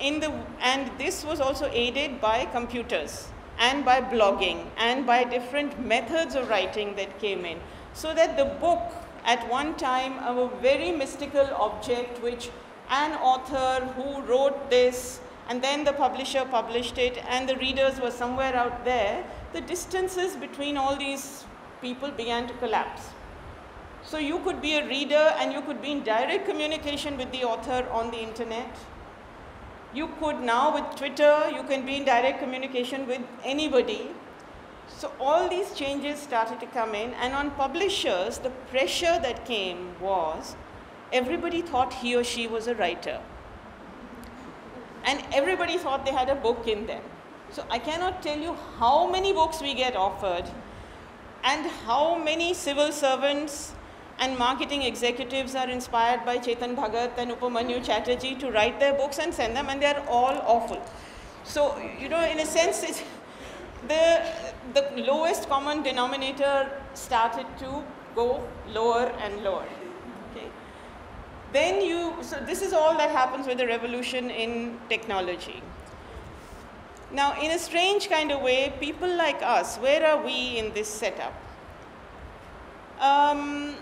in the, and this was also aided by computers and by blogging and by different methods of writing that came in. So that the book at one time a very mystical object which an author who wrote this and then the publisher published it and the readers were somewhere out there, the distances between all these people began to collapse. So you could be a reader and you could be in direct communication with the author on the internet. You could now with Twitter, you can be in direct communication with anybody. So all these changes started to come in and on publishers, the pressure that came was everybody thought he or she was a writer. And everybody thought they had a book in them. So I cannot tell you how many books we get offered and how many civil servants and marketing executives are inspired by Chetan Bhagat and Upamanyu Chatterjee to write their books and send them and they are all awful. So, you know, in a sense, the, the lowest common denominator started to go lower and lower. Okay. Then you, so this is all that happens with the revolution in technology. Now, in a strange kind of way, people like us, where are we in this setup? Um,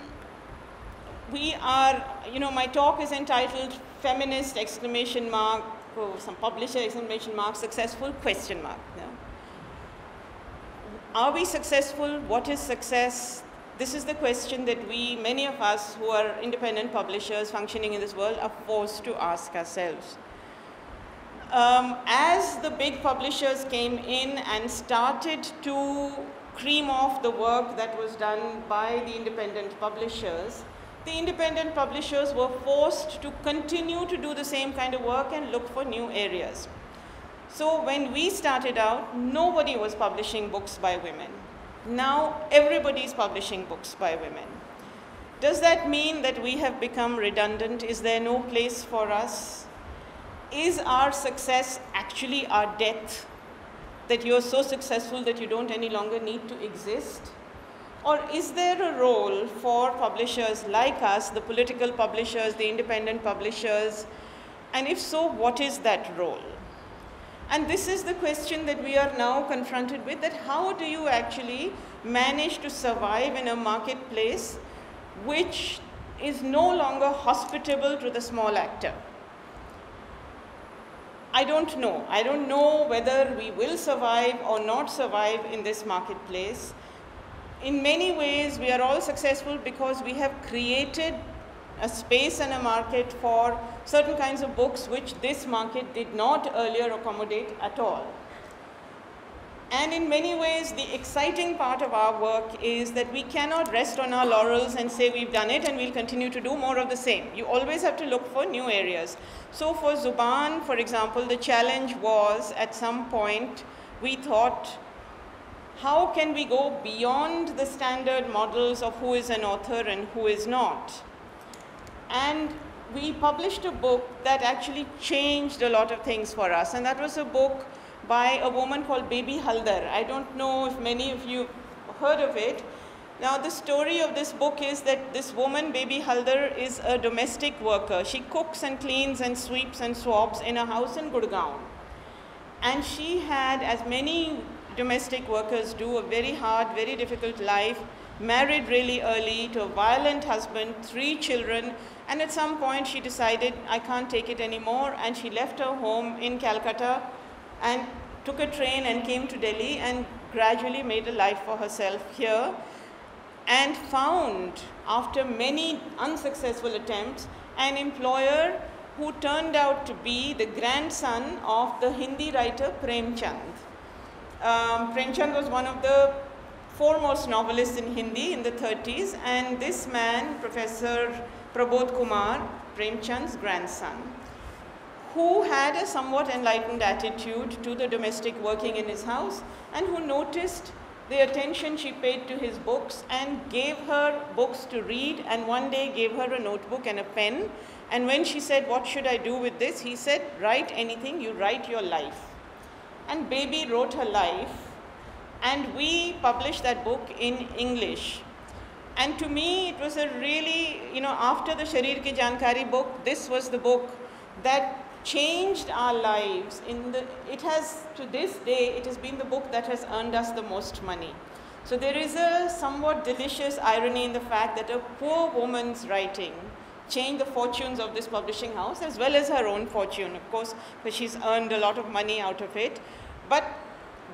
we are, you know, my talk is entitled Feminist exclamation mark, oh, some publisher exclamation mark, successful question mark. Yeah. Are we successful? What is success? This is the question that we, many of us who are independent publishers functioning in this world, are forced to ask ourselves. Um, as the big publishers came in and started to cream off the work that was done by the independent publishers, the independent publishers were forced to continue to do the same kind of work and look for new areas. So when we started out, nobody was publishing books by women. Now everybody is publishing books by women. Does that mean that we have become redundant? Is there no place for us? Is our success actually our death? That you're so successful that you don't any longer need to exist? Or is there a role for publishers like us, the political publishers, the independent publishers? And if so, what is that role? And this is the question that we are now confronted with, that how do you actually manage to survive in a marketplace which is no longer hospitable to the small actor? I don't know. I don't know whether we will survive or not survive in this marketplace in many ways, we are all successful because we have created a space and a market for certain kinds of books which this market did not earlier accommodate at all. And in many ways, the exciting part of our work is that we cannot rest on our laurels and say we've done it and we'll continue to do more of the same. You always have to look for new areas. So for Zubaan, for example, the challenge was at some point, we thought how can we go beyond the standard models of who is an author and who is not? And we published a book that actually changed a lot of things for us. And that was a book by a woman called Baby Haldar. I don't know if many of you heard of it. Now, the story of this book is that this woman, Baby Haldar, is a domestic worker. She cooks and cleans and sweeps and swabs in a house in Gurgaon. And she had, as many domestic workers do a very hard, very difficult life, married really early to a violent husband, three children, and at some point she decided, I can't take it anymore, and she left her home in Calcutta and took a train and came to Delhi and gradually made a life for herself here and found, after many unsuccessful attempts, an employer who turned out to be the grandson of the Hindi writer Premchand um, Premchand was one of the foremost novelists in Hindi in the 30s and this man, Professor Prabodh Kumar, Premchand's grandson, who had a somewhat enlightened attitude to the domestic working in his house and who noticed the attention she paid to his books and gave her books to read and one day gave her a notebook and a pen. And when she said what should I do with this? he said write anything. You write your life and Baby wrote her life and we published that book in English. And to me, it was a really, you know, after the Sharir Ki Jankari book, this was the book that changed our lives in the it has to this day it has been the book that has earned us the most money so there is a somewhat delicious irony in the fact that a poor woman's writing changed the fortunes of this publishing house as well as her own fortune of course because she's earned a lot of money out of it but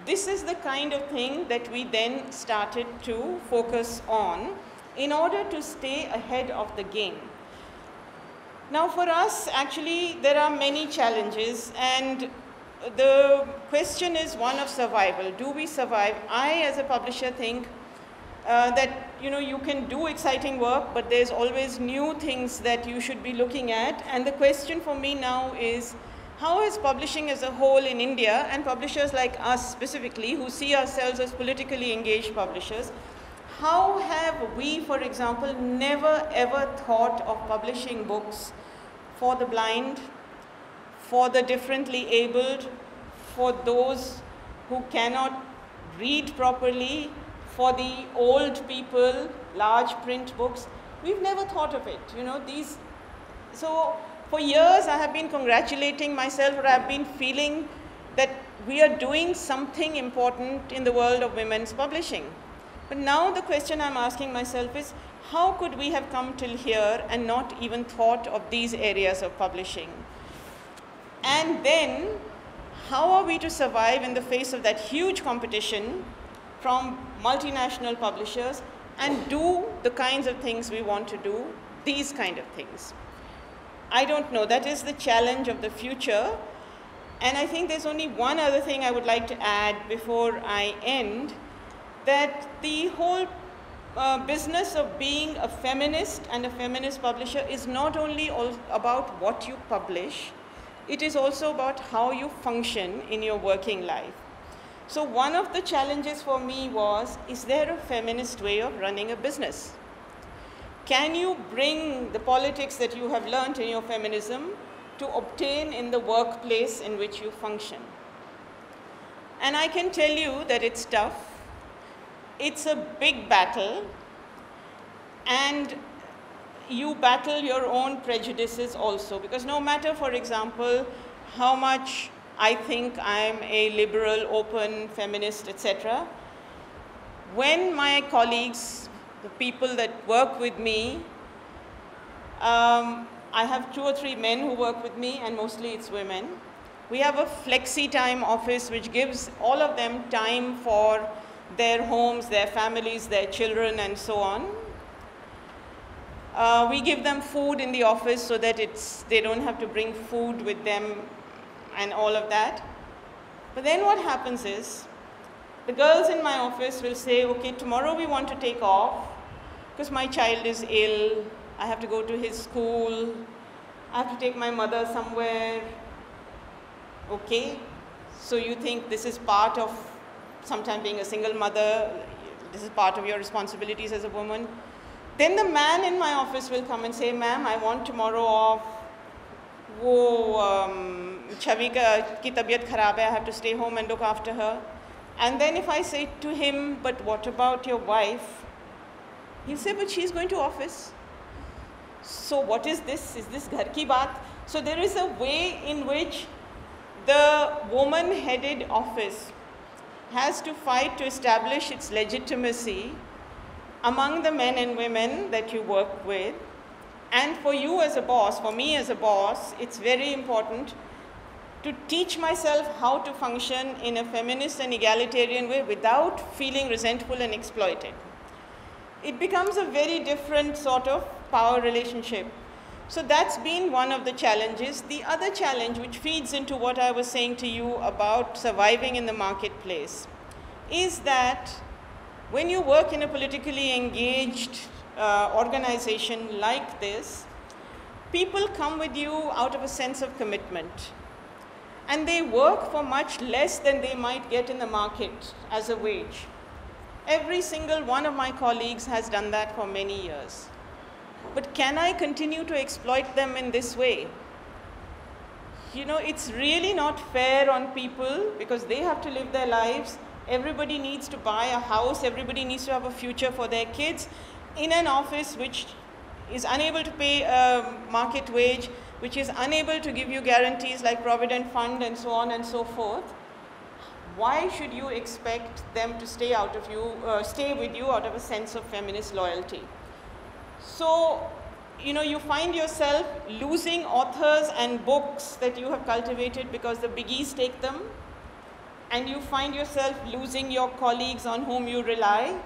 this is the kind of thing that we then started to focus on in order to stay ahead of the game. Now for us, actually, there are many challenges and the question is one of survival. Do we survive? I, as a publisher, think uh, that you know you can do exciting work, but there's always new things that you should be looking at. And the question for me now is, how is publishing as a whole in India and publishers like us specifically who see ourselves as politically engaged publishers, how have we, for example, never ever thought of publishing books for the blind, for the differently abled, for those who cannot read properly, for the old people, large print books? We've never thought of it, you know, these, so for years, I have been congratulating myself or I've been feeling that we are doing something important in the world of women's publishing. But now the question I'm asking myself is, how could we have come till here and not even thought of these areas of publishing? And then, how are we to survive in the face of that huge competition from multinational publishers and do the kinds of things we want to do, these kind of things? I don't know. That is the challenge of the future. And I think there's only one other thing I would like to add before I end that the whole uh, business of being a feminist and a feminist publisher is not only about what you publish, it is also about how you function in your working life. So one of the challenges for me was, is there a feminist way of running a business? Can you bring the politics that you have learned in your feminism to obtain in the workplace in which you function? And I can tell you that it's tough. It's a big battle. And you battle your own prejudices also. Because no matter, for example, how much I think I'm a liberal, open, feminist, etc., when my colleagues the people that work with me. Um, I have two or three men who work with me, and mostly it's women. We have a flexi time office which gives all of them time for their homes, their families, their children, and so on. Uh, we give them food in the office so that it's, they don't have to bring food with them and all of that. But then what happens is, the girls in my office will say, okay, tomorrow we want to take off because my child is ill, I have to go to his school, I have to take my mother somewhere. Okay, so you think this is part of sometimes being a single mother, this is part of your responsibilities as a woman. Then the man in my office will come and say, ma'am, I want tomorrow off. वो Chami ki tabiyat kharab hai, I have to stay home and look after her. And then if I say to him, but what about your wife? He'll say, but she's going to office. So what is this? Is this ghar ki baat? So there is a way in which the woman-headed office has to fight to establish its legitimacy among the men and women that you work with. And for you as a boss, for me as a boss, it's very important to teach myself how to function in a feminist and egalitarian way without feeling resentful and exploited it becomes a very different sort of power relationship. So that's been one of the challenges. The other challenge, which feeds into what I was saying to you about surviving in the marketplace, is that when you work in a politically engaged uh, organization like this, people come with you out of a sense of commitment. And they work for much less than they might get in the market as a wage. Every single one of my colleagues has done that for many years. But can I continue to exploit them in this way? You know, it's really not fair on people because they have to live their lives. Everybody needs to buy a house, everybody needs to have a future for their kids in an office which is unable to pay a market wage, which is unable to give you guarantees like Provident Fund and so on and so forth, why should you expect them to stay out of you, uh, stay with you out of a sense of feminist loyalty? So, you know, you find yourself losing authors and books that you have cultivated because the biggies take them, and you find yourself losing your colleagues on whom you rely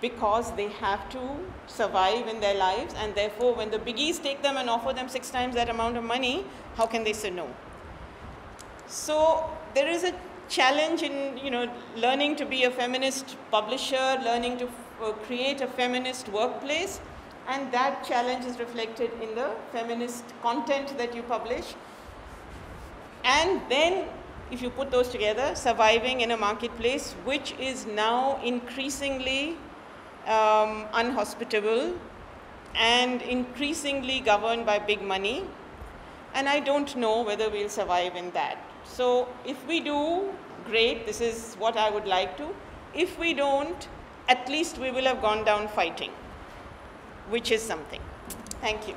because they have to survive in their lives, and therefore, when the biggies take them and offer them six times that amount of money, how can they say no? So, there is a challenge in you know learning to be a feminist publisher, learning to uh, create a feminist workplace, and that challenge is reflected in the feminist content that you publish. And then, if you put those together, surviving in a marketplace which is now increasingly um, unhospitable and increasingly governed by big money. And I don't know whether we'll survive in that. So if we do, great, this is what I would like to. If we don't, at least we will have gone down fighting, which is something. Thank you.